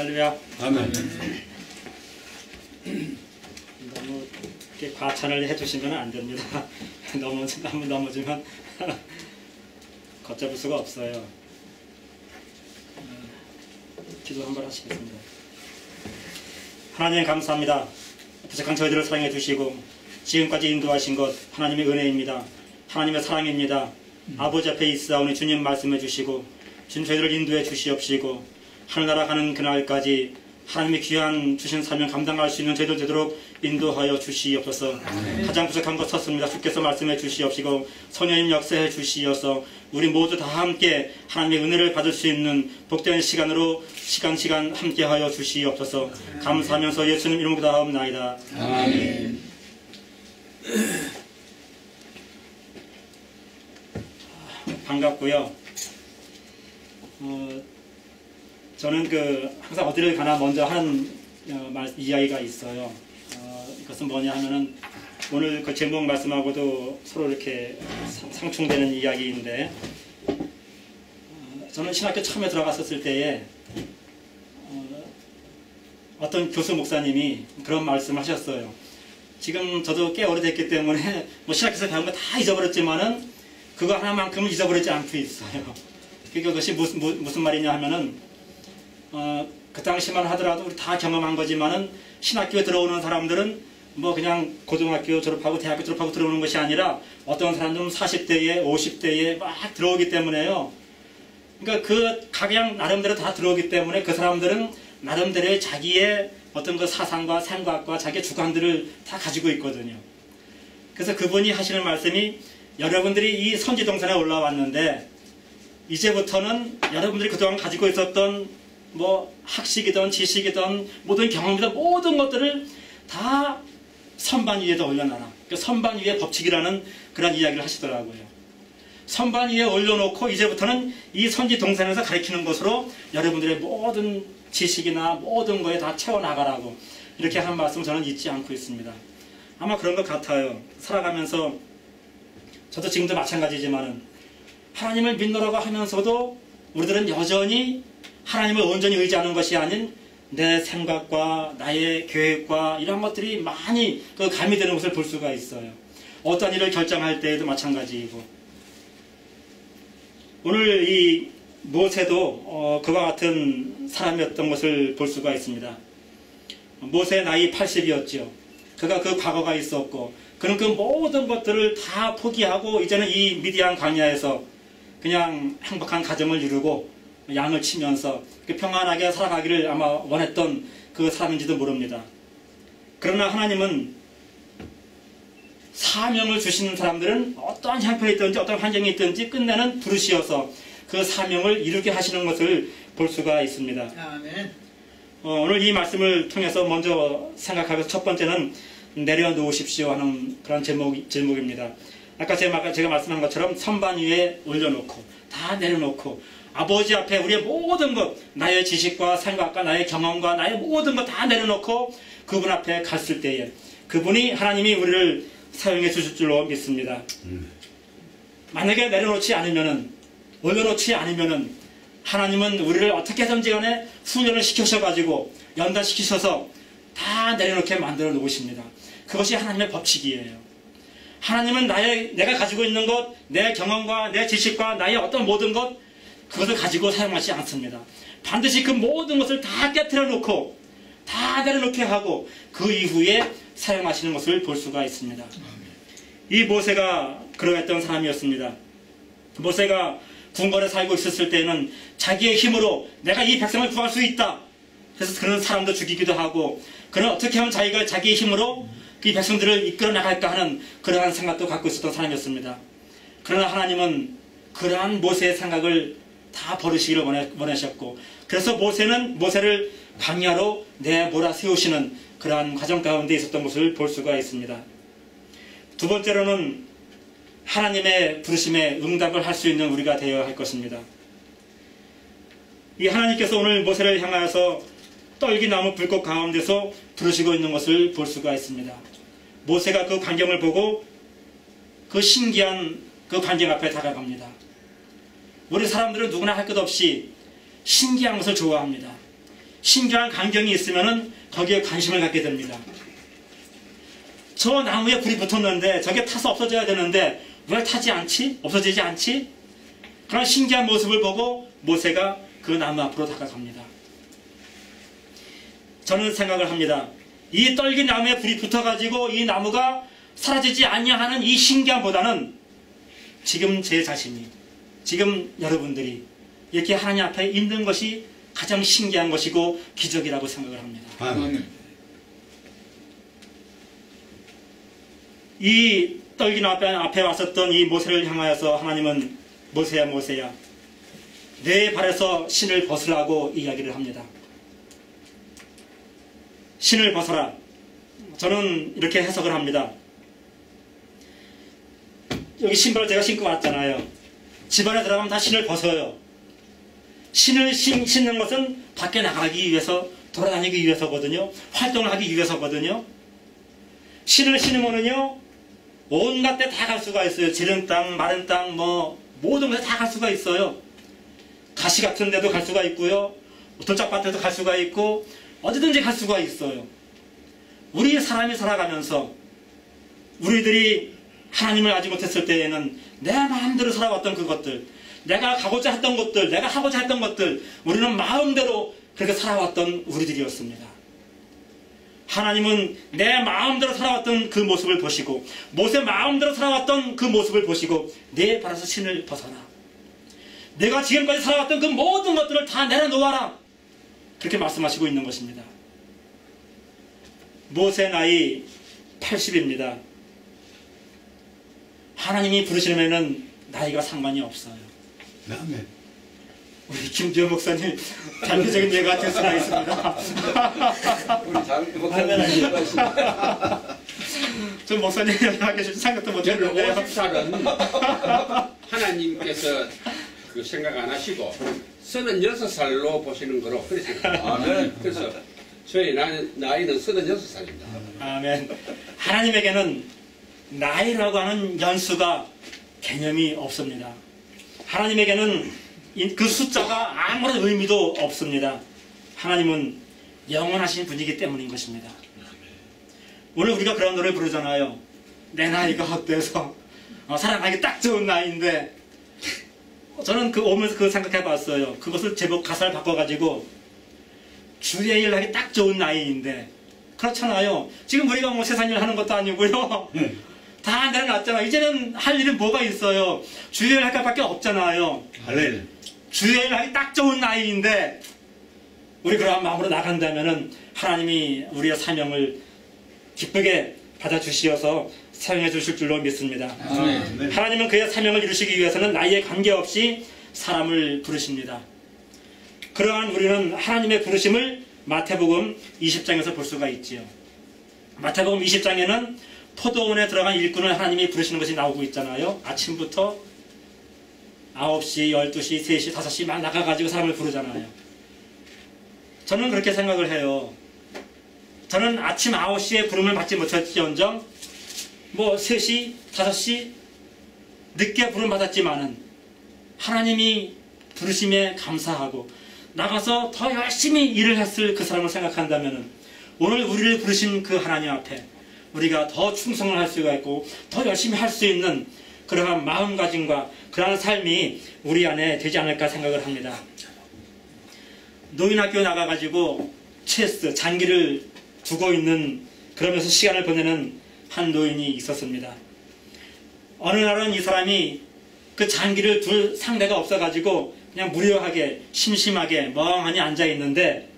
할렐루야. 아멘. 너무 이렇게 과찬을 해주시면 안 됩니다. 너무 너무 넘어지면 걷잡을 수가 없어요. 어, 기도 한 번 하시겠습니다. 하나님 감사합니다. 부족한 저희들을 사랑해 주시고 지금까지 인도하신 것 하나님의 은혜입니다. 하나님의 사랑입니다. 아버지 앞에 있사오니 주님 말씀해 주시고 주님 저희들을 인도해 주시옵시고 하늘나라 가는 그날까지 하나님의 귀한 주신 사명 감당할 수 있는 저희들 되도록 인도하여 주시옵소서 가장 부족한 것 섰습니다. 주께서 말씀해 주시옵시고 성령님 역사해 주시어서 우리 모두 다 함께 하나님의 은혜를 받을 수 있는 복된 시간으로 시간 시간 함께하여 주시옵소서 감사하면서 예수님 이름으로 다하옵나이다. 아멘. 반갑고요. 어, 저는 그 항상 어디를 가나 먼저 하는 어, 말, 이야기가 있어요. 어, 이것은 뭐냐 하면은 오늘 그 제목 말씀하고도 서로 이렇게 상- 상충되는 이야기인데 어, 저는 신학교 처음에 들어갔었을 때에 어, 어떤 교수 목사님이 그런 말씀을 하셨어요. 지금 저도 꽤 오래됐기 때문에 뭐 신학교에서 배운 거 다 잊어버렸지만은 그거 하나만큼은 잊어버리지 않고 있어요. 그러니까 그것이 무슨, 무- 무슨 말이냐 하면은, 어, 그 당시만 하더라도 우리 다 경험한 거지만은 신학교에 들어오는 사람들은 뭐 그냥 고등학교 졸업하고 대학교 졸업하고 들어오는 것이 아니라 어떤 사람들은 40대에 50대에 막 들어오기 때문에요. 그러니까 그 각양 나름대로 다 들어오기 때문에 그 사람들은 나름대로의 자기의 어떤 그 사상과 생각과 자기의 주관들을 다 가지고 있거든요. 그래서 그분이 하시는 말씀이 여러분들이 이 선지동산에 올라왔는데 이제부터는 여러분들이 그동안 가지고 있었던 뭐 학식이든 지식이든 모든 경험이든 모든 것들을 다 선반 위에다 올려놔라. 그 선반 위에 법칙이라는 그런 이야기를 하시더라고요. 선반 위에 올려놓고 이제부터는 이 선지 동산에서 가리키는 것으로 여러분들의 모든 지식이나 모든 거에 다 채워나가라고 이렇게 한 말씀 저는 잊지 않고 있습니다. 아마 그런 것 같아요. 살아가면서 저도 지금도 마찬가지지만은 하나님을 믿노라고 하면서도 우리들은 여전히 하나님을 온전히 의지하는 것이 아닌 내 생각과 나의 계획과 이런 것들이 많이 그 가미되는 것을 볼 수가 있어요. 어떤 일을 결정할 때에도 마찬가지이고 오늘 이 모세도 어, 그와 같은 사람이었던 것을 볼 수가 있습니다. 모세 나이 80이었죠. 그가 그 과거가 있었고 그는 그 모든 것들을 다 포기하고 이제는 이 미디안 광야에서 그냥 행복한 가정을 이루고 양을 치면서 평안하게 살아가기를 아마 원했던 그 사람인지도 모릅니다. 그러나 하나님은 사명을 주시는 사람들은 어떠한 형편이 있든지 어떤 환경이 있든지 끝내는 부르시어서 그 사명을 이루게 하시는 것을 볼 수가 있습니다. 아멘. 어, 오늘 이 말씀을 통해서 먼저 생각하면서 첫 번째는 내려놓으십시오 하는 그런 제목, 제목입니다. 아까 제가, 제가 말씀한 것처럼 선반 위에 올려놓고 다 내려놓고 아버지 앞에 우리의 모든 것 나의 지식과 생각과 나의 경험과 나의 모든 것 다 내려놓고 그분 앞에 갔을 때에 그분이 하나님이 우리를 사용해 주실 줄로 믿습니다. 만약에 내려놓지 않으면은 올려놓지 않으면은 하나님은 우리를 어떻게든지 간에 훈련을 시키셔가지고 연단시키셔서 다 내려놓게 만들어 놓으십니다. 그것이 하나님의 법칙이에요. 하나님은 나의, 내가 가지고 있는 것, 내 경험과 내 지식과 나의 어떤 모든 것, 그것을 가지고 사용하지 않습니다. 반드시 그 모든 것을 다 깨뜨려 놓고, 다 내려놓게 하고, 그 이후에 사용하시는 것을 볼 수가 있습니다. 이 모세가 그러했던 사람이었습니다. 모세가 궁궐에 살고 있었을 때는 자기의 힘으로 내가 이 백성을 구할 수 있다. 그래서 그런 사람도 죽이기도 하고, 그는 어떻게 하면 자기가 자기의 힘으로 이 백성들을 이끌어 나갈까 하는 그러한 생각도 갖고 있었던 사람이었습니다. 그러나 하나님은 그러한 모세의 생각을 다 버리시기를 원하셨고, 그래서 모세는 모세를 광야로 내몰아 세우시는 그러한 과정 가운데 있었던 것을 볼 수가 있습니다. 두 번째로는 하나님의 부르심에 응답을 할 수 있는 우리가 되어야 할 것입니다. 이 하나님께서 오늘 모세를 향하여서 떨기나무 불꽃 가운데서 부르시고 있는 것을 볼 수가 있습니다. 모세가 그 광경을 보고 그 신기한 그 광경 앞에 다가갑니다. 우리 사람들은 누구나 할 것 없이 신기한 것을 좋아합니다. 신기한 광경이 있으면은 거기에 관심을 갖게 됩니다. 저 나무에 불이 붙었는데 저게 타서 없어져야 되는데 왜 타지 않지? 없어지지 않지? 그런 신기한 모습을 보고 모세가 그 나무 앞으로 다가갑니다. 저는 생각을 합니다. 이 떨긴 나무에 불이 붙어가지고 이 나무가 사라지지 아니하는 이 신기함보다는 지금 제 자신이, 지금 여러분들이 이렇게 하나님 앞에 있는 것이 가장 신기한 것이고 기적이라고 생각을 합니다. 아멘. 이 떨긴 앞에, 앞에 왔었던 이 모세를 향하여서 하나님은 모세야 모세야 내 발에서 신을 벗으라고 이야기를 합니다. 신을 벗어라. 저는 이렇게 해석을 합니다. 여기 신발을 제가 신고 왔잖아요. 집안에 들어가면 다 신을 벗어요. 신을 신, 신는 것은 밖에 나가기 위해서 돌아다니기 위해서거든요. 활동을 하기 위해서거든요. 신을 신으면은요, 온갖 데 다 갈 수가 있어요. 지른 땅, 마른 땅, 뭐, 모든 곳에 다 갈 수가 있어요. 가시 같은 데도 갈 수가 있고요. 돌짝밭에도 갈 수가 있고, 어디든지 갈 수가 있어요. 우리 사람이 살아가면서, 우리들이 하나님을 알지 못했을 때에는 내 마음대로 살아왔던 그것들, 내가 가고자 했던 것들, 내가 하고자 했던 것들, 우리는 마음대로 그렇게 살아왔던 우리들이었습니다. 하나님은 내 마음대로 살아왔던 그 모습을 보시고 모세 마음대로 살아왔던 그 모습을 보시고 내 발에서 신을 벗어라. 내가 지금까지 살아왔던 그 모든 것들을 다 내려놓아라. 그렇게 말씀하시고 있는 것입니다. 모세 나이 80입니다. 하나님이 부르시면은 나이가 상관이 없어요. 아멘. 우리 김지호 목사님 단계적인 예가 될 수가 있습니다. 우리 장. 목사님 저 목사님 연락해 주신 생각도 못했는데요. 50살은 하나님께서 그 생각 안 하시고 36살로 보시는 거로 그렇게 생각합니다. 아멘. 그래서 저희 나이, 나이는 36살입니다. 아멘. 하나님에게는 나이라고 하는 연수가 개념이 없습니다. 하나님에게는 이- 그 숫자가 아무런 의미도 없습니다. 하나님은 영원하신 분이기 때문인 것입니다. 오늘 우리가 그런 노래 부르잖아요. 내 나이가 어때서 어, 사랑하기 딱 좋은 나이인데 저는 그 오면서 그 생각해 봤어요. 그것을 제목 가사를 바꿔가지고 주의 일 하기 딱 좋은 나이인데 그렇잖아요. 지금 우리가 뭐 세상 일 하는 것도 아니고요. 다 내려놨잖아. 이제는 할 일은 뭐가 있어요. 주의 일할 것밖에 없잖아요. 할렐루야. 주의 일 하기 딱 좋은 나이인데 우리 그러한 마음으로 나간다면은 하나님이 우리의 사명을 기쁘게 받아주시어서 사용해 주실 줄로 믿습니다. 아멘. 하나님은 그의 사명을 이루시기 위해서는 나이에 관계없이 사람을 부르십니다. 그러한 우리는 하나님의 부르심을 마태복음 20장에서 볼 수가 있지요. 마태복음 20장에는 포도원에 들어간 일꾼을 하나님이 부르시는 것이 나오고 있잖아요. 아침부터 9시, 12시, 3시, 5시 막 나가가지고 사람을 부르잖아요. 저는 그렇게 생각을 해요. 저는 아침 9시에 부름을 받지 못했지언정 뭐 3시, 5시 늦게 부름 받았지만은 하나님이 부르심에 감사하고 나가서 더 열심히 일을 했을 그 사람을 생각한다면은 오늘 우리를 부르신 그 하나님 앞에 우리가 더 충성을 할 수가 있고 더 열심히 할 수 있는 그러한 마음가짐과 그러한 삶이 우리 안에 되지 않을까 생각을 합니다. 노인학교 나가가지고 체스, 장기를 두고 있는 그러면서 시간을 보내는 한 노인이 있었습니다. 어느 날은 이 사람이 그 장기를 둘 상대가 없어가지고 그냥 무료하게 심심하게 멍하니 앉아 있는데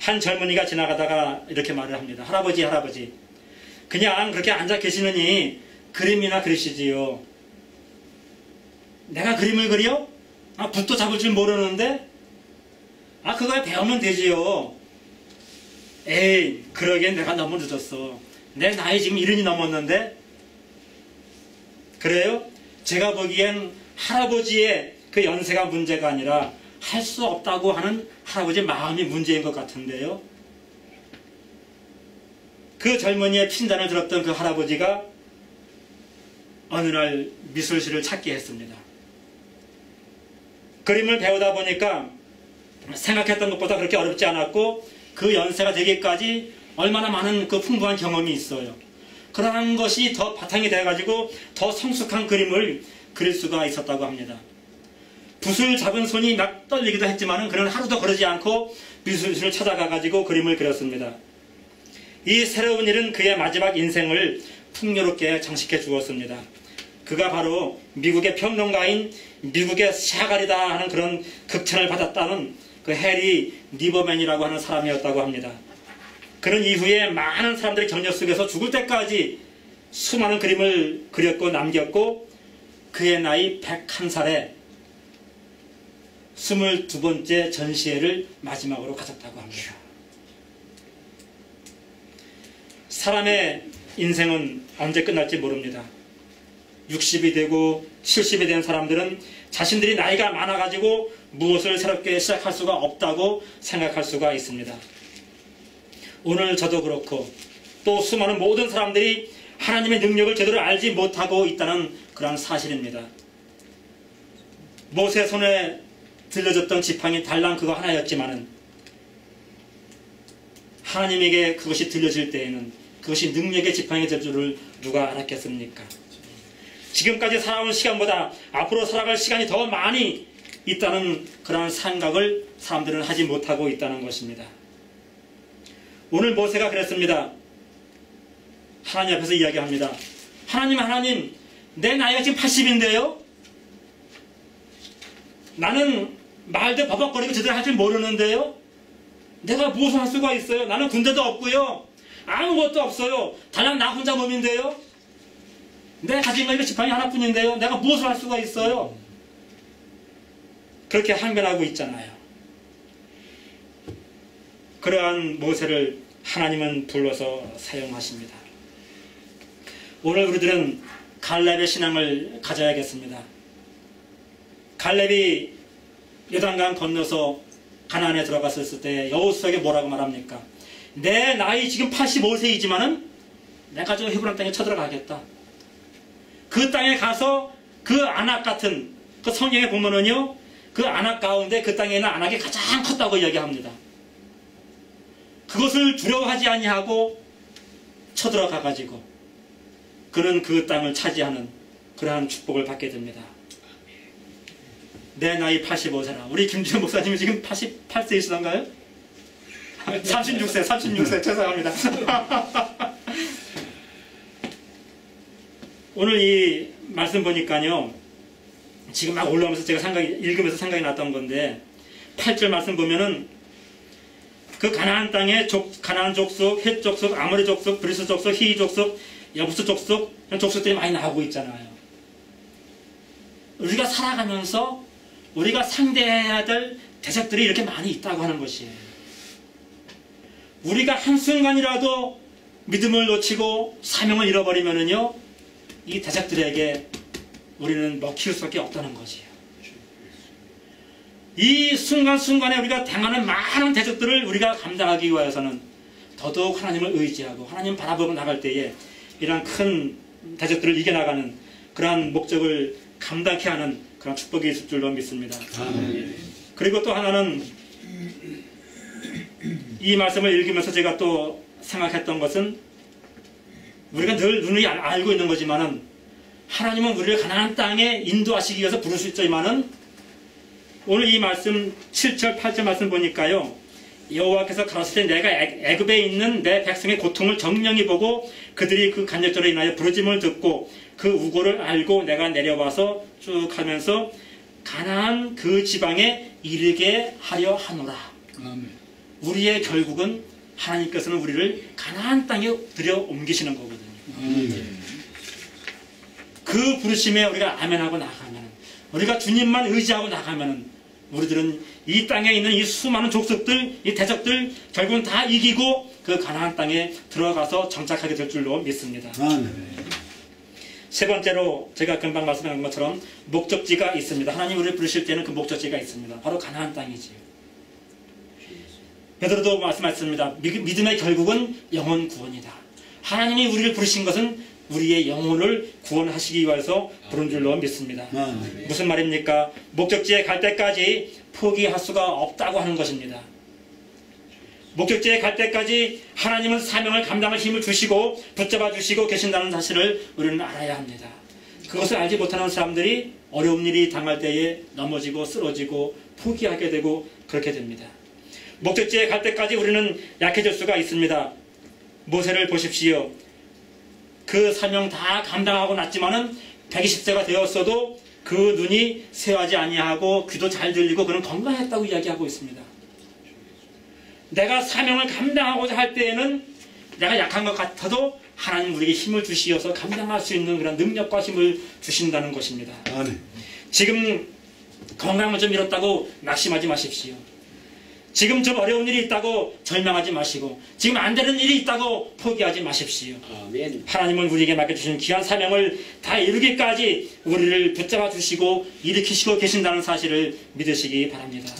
한 젊은이가 지나가다가 이렇게 말을 합니다. 할아버지 할아버지 그냥 그렇게 앉아 계시느니 그림이나 그리시지요. 내가 그림을 그려? 아 붓도 잡을 줄 모르는데 아 그거야 배우면 되지요. 에이 그러기엔 내가 너무 늦었어. 내 나이 지금 이른이 넘었는데 그래요? 제가 보기엔 할아버지의 그 연세가 문제가 아니라 할 수 없다고 하는 할아버지의 마음이 문제인 것 같은데요. 그 젊은이의 핀잔을 들었던 그 할아버지가 어느 날 미술실을 찾게 했습니다. 그림을 배우다 보니까 생각했던 것보다 그렇게 어렵지 않았고 그 연세가 되기까지 얼마나 많은 그 풍부한 경험이 있어요. 그러한 것이 더 바탕이 돼가지고 더 성숙한 그림을 그릴 수가 있었다고 합니다. 붓을 잡은 손이 막 떨리기도 했지만 그는 하루도 그러지 않고 미술실을 찾아가가지고 그림을 그렸습니다. 이 새로운 일은 그의 마지막 인생을 풍요롭게 장식해 주었습니다. 그가 바로 미국의 평론가인 미국의 샤갈이다 하는 그런 극찬을 받았다는 그 해리 니버맨이라고 하는 사람이었다고 합니다. 그런 이후에 많은 사람들의 격려 속에서 죽을 때까지 수많은 그림을 그렸고 남겼고 그의 나이 101살에 22번째 전시회를 마지막으로 가졌다고 합니다. 사람의 인생은 언제 끝날지 모릅니다. 60이 되고 70이 된 사람들은 자신들이 나이가 많아가지고 무엇을 새롭게 시작할 수가 없다고 생각할 수가 있습니다. 오늘 저도 그렇고 또 수많은 모든 사람들이 하나님의 능력을 제대로 알지 못하고 있다는 그런 사실입니다. 모세 손에 들려졌던 지팡이 달랑 그거 하나였지만은 하나님에게 그것이 들려질 때에는 그것이 능력의 지팡이 될 줄을 누가 알았겠습니까? 지금까지 살아온 시간보다 앞으로 살아갈 시간이 더 많이 있다는 그런 생각을 사람들은 하지 못하고 있다는 것입니다. 오늘 모세가 그랬습니다. 하나님 앞에서 이야기합니다. 하나님, 하나님, 내 나이가 지금 80인데요? 나는 말도 버벅거리고 제대로 할 줄 모르는데요? 내가 무엇을 할 수가 있어요? 나는 군대도 없고요. 아무것도 없어요. 달랑 나 혼자 몸인데요? 내 가진 거 이거 지팡이 하나뿐인데요. 내가 무엇을 할 수가 있어요? 그렇게 항변하고 있잖아요. 그러한 모세를 하나님은 불러서 사용하십니다. 오늘 우리들은 갈렙의 신앙을 가져야겠습니다. 갈렙이 요단강 건너서 가나안에 들어갔을 때 여호수에게 뭐라고 말합니까? 내 나이 지금 85세이지만은 내가 저 헤브론 땅에 쳐들어가겠다. 그 땅에 가서 그 안악 같은 그 성경에 보면은요 그 안악 가운데 그 땅에 있는 안악이 가장 컸다고 이야기합니다. 그것을 두려워하지 아니하고 쳐들어가 가지고 그는 그 땅을 차지하는 그러한 축복을 받게 됩니다. 내 나이 85세라. 우리 김지현 목사님이 지금 88세이시던가요? 36세, 36세. 죄송합니다. 오늘 이 말씀 보니까요. 지금 막 올라오면서 제가 생각이, 읽으면서 생각이 났던 건데, 8절 말씀 보면은, 그 가나안 땅에 족, 가나안 족속, 헷 족속, 아모리 족속, 브리스 족속, 히위 족속, 여부스 족속, 이런 족속들이 많이 나오고 있잖아요. 우리가 살아가면서 우리가 상대해야 될 대적들이 이렇게 많이 있다고 하는 것이에요. 우리가 한순간이라도 믿음을 놓치고 사명을 잃어버리면은요, 이 대적들에게 우리는 먹힐 수밖에 없다는 것이에요. 이 순간순간에 우리가 당하는 많은 대적들을 우리가 감당하기 위해서는 더더욱 하나님을 의지하고 하나님 바라보고 나갈 때에 이러한 큰 대적들을 이겨나가는 그러한 목적을 감당케 하는 그런 축복이 있을 줄로 믿습니다. 그리고 또 하나는 이 말씀을 읽으면서 제가 또 생각했던 것은 우리가 늘 눈이 알- 알고 있는 거지만은 하나님은 우리를 가나안 땅에 인도하시기 위해서 부를 수 있지만은 오늘 이 말씀 7절 8절 말씀 보니까요. 여호와께서 가라사대 내가 애- 애굽에 있는 내 백성의 고통을 정령히 보고 그들이 그 간절절로 인하여 부르짐을 듣고 그 우고를 알고 내가 내려와서 쭉 하면서 가나안 그 지방에 이르게 하려 하노라. 우리의 결국은 하나님께서는 우리를 가나안 땅에 들여 옮기시는 거거든요. 그 부르심에 우리가 아멘하고 나가면 우리가 주님만 의지하고 나가면 우리들은 이 땅에 있는 이 수많은 족속들, 이 대적들 결국은 다 이기고 그 가나안 땅에 들어가서 정착하게 될 줄로 믿습니다. 세 번째로 제가 금방 말씀한 것처럼 목적지가 있습니다. 하나님 우리를 부르실 때는 그 목적지가 있습니다. 바로 가나안 땅이지요. 베드로도 말씀하셨습니다. 미- 믿음의 결국은 영혼 구원이다. 하나님이 우리를 부르신 것은 우리의 영혼을 구원하시기 위해서 부른 줄로 믿습니다. 아멘. 무슨 말입니까? 목적지에 갈 때까지 포기할 수가 없다고 하는 것입니다. 목적지에 갈 때까지 하나님은 사명을 감당할 힘을 주시고 붙잡아 주시고 계신다는 사실을 우리는 알아야 합니다. 그것을 알지 못하는 사람들이 어려운 일이 당할 때에 넘어지고 쓰러지고 포기하게 되고 그렇게 됩니다. 목적지에 갈 때까지 우리는 약해질 수가 있습니다. 모세를 보십시오. 그 사명 다 감당하고 났지만은 120세가 되었어도 그 눈이 쇠하지 아니하고 귀도 잘 들리고 그는 건강했다고 이야기하고 있습니다. 내가 사명을 감당하고자 할 때에는 내가 약한 것 같아도 하나님 우리에게 힘을 주시어서 감당할 수 있는 그런 능력과 힘을 주신다는 것입니다. 아멘. 지금 건강을 좀 잃었다고 낙심하지 마십시오. 지금 좀 어려운 일이 있다고 절망하지 마시고 지금 안 되는 일이 있다고 포기하지 마십시오. 아멘. 하나님은 우리에게 맡겨주신 귀한 사명을 다 이루기까지 우리를 붙잡아 주시고 일으키시고 계신다는 사실을 믿으시기 바랍니다.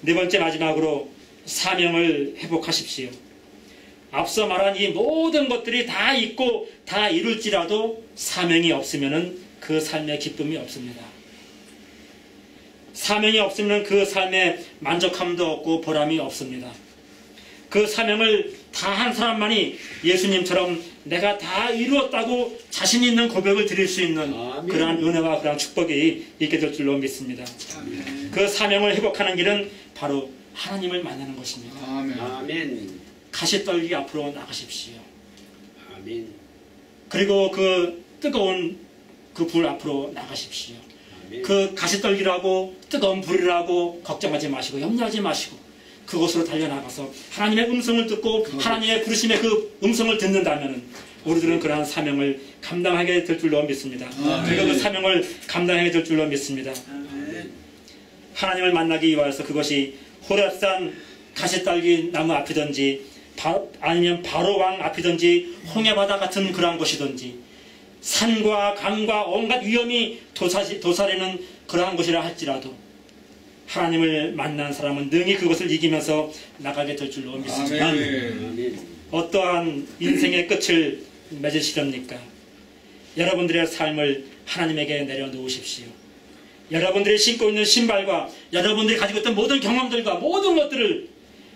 네 번째 마지막으로 사명을 회복하십시오. 앞서 말한 이 모든 것들이 다 있고 다 이룰지라도 사명이 없으면 그 삶의 기쁨이 없습니다. 사명이 없으면 그 삶에 만족함도 없고 보람이 없습니다. 그 사명을 다 한 사람만이 예수님처럼 내가 다 이루었다고 자신 있는 고백을 드릴 수 있는 아멘. 그러한 은혜와 그러한 축복이 있게 될 줄로 믿습니다. 그 사명을 회복하는 길은 바로 하나님을 만나는 것입니다. 아멘. 아멘. 가시떨기 앞으로 나가십시오. 아멘. 그리고 그 뜨거운 그 불 앞으로 나가십시오. 그 가시떨기라고 뜨거운 불이라고 걱정하지 마시고 염려하지 마시고 그곳으로 달려나가서 하나님의 음성을 듣고 하나님의 부르심의 그 음성을 듣는다면 우리들은 그러한 사명을 감당하게 될 줄로 믿습니다. 그리고 그 사명을 감당하게 될 줄로 믿습니다. 하나님을 만나기 위해서 그것이 호렙산 가시딸기 나무 앞이든지 바- 아니면 바로왕 앞이든지 홍해바다 같은 그러한 곳이든지 산과 강과 온갖 위험이 도사시, 도사리는 그러한 곳이라 할지라도 하나님을 만난 사람은 능히 그것을 이기면서 나가게 될 줄로 믿습니다. 아멘. 어떠한 인생의 끝을 맺으시렵니까? 여러분들의 삶을 하나님에게 내려놓으십시오. 여러분들이 신고 있는 신발과 여러분들이 가지고 있던 모든 경험들과 모든 것들을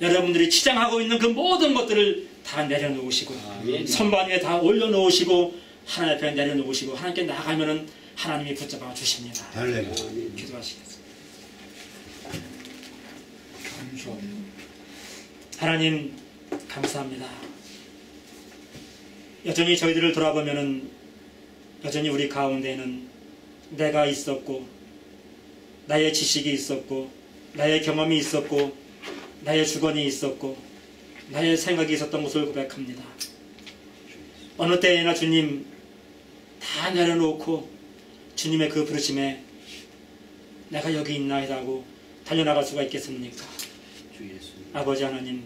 여러분들이 치장하고 있는 그 모든 것들을 다 내려놓으시고 아멘. 선반 위에 다 올려놓으시고 하나님 앞에 내려놓으시고 하나님께 나가면은 하나님이 붙잡아 주십니다. 할렐루야. 기도하시겠습니다. 감사합니다. 하나님 감사합니다. 여전히 저희들을 돌아보면은 여전히 우리 가운데는 내가 있었고 나의 지식이 있었고 나의 경험이 있었고 나의 주관이 있었고 나의 생각이 있었던 것을 고백합니다. 어느 때에나 주님 다 내려놓고 주님의 그 부르심에 내가 여기 있나이다고 달려나갈 수가 있겠습니까? 아버지 하나님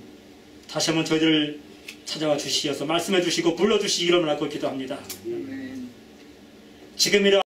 다시 한번 저희들을 찾아와 주시어서 말씀해 주시고 불러 주시기를 원하고 기도합니다. 지금이라